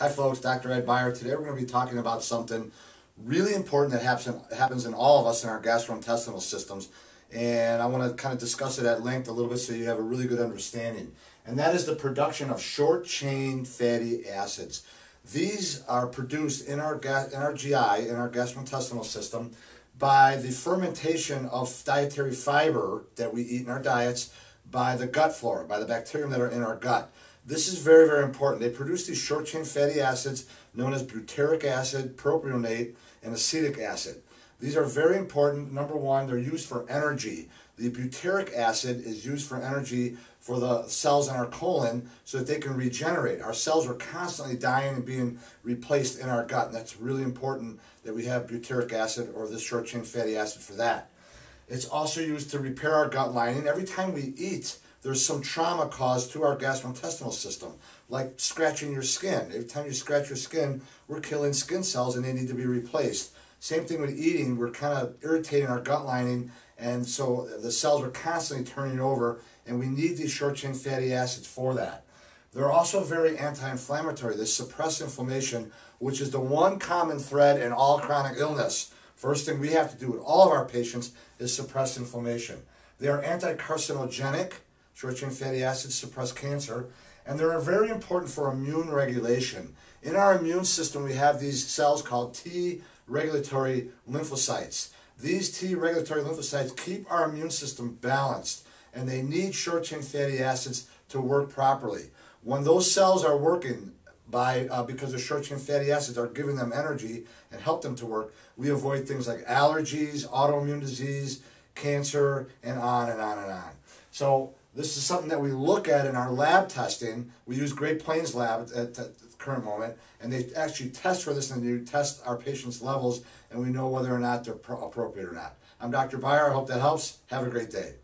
Hi folks, Dr. Ed Beyer. Today we're going to be talking about something really important that happens happens in all of us in our gastrointestinal systems. And I want to kind of discuss it at length a little bit so you have a really good understanding. And that is the production of short chain fatty acids. These are produced in our, in our GI, in our gastrointestinal system, by the fermentation of dietary fiber that we eat in our diets by the gut flora, by the bacteria that are in our gut. This is very, very important. They produce these short chain fatty acids known as butyric acid, propionate, and acetic acid. These are very important. Number one, they're used for energy. The butyric acid is used for energy for the cells in our colon so that they can regenerate. Our cells are constantly dying and being replaced in our gut, and that's really important that we have butyric acid or this short chain fatty acid for that. It's also used to repair our gut lining. Every time we eat, there's some trauma caused to our gastrointestinal system, like scratching your skin. Every time you scratch your skin, we're killing skin cells and they need to be replaced. Same thing with eating, we're kind of irritating our gut lining, and so the cells are constantly turning over, and we need these short chain fatty acids for that. They're also very anti inflammatory. They suppress inflammation, which is the one common thread in all chronic illness. First thing we have to do with all of our patients is suppress inflammation. They are anti carcinogenic Short chain fatty acids suppress cancer, and they're very important for immune regulation. In our immune system, we have these cells called T regulatory lymphocytes. These T regulatory lymphocytes keep our immune system balanced, and they need short chain fatty acids to work properly. When those cells are working, by uh, because the short chain fatty acids are giving them energy and help them to work, we avoid things like allergies, autoimmune disease, cancer, and on and on and on. So this is something that we look at in our lab testing. We use Great Plains Lab at, the current moment, and they actually test for this and they test our patients' levels, and we know whether or not they're appropriate or not. I'm Dr. Beyer. I hope that helps. Have a great day.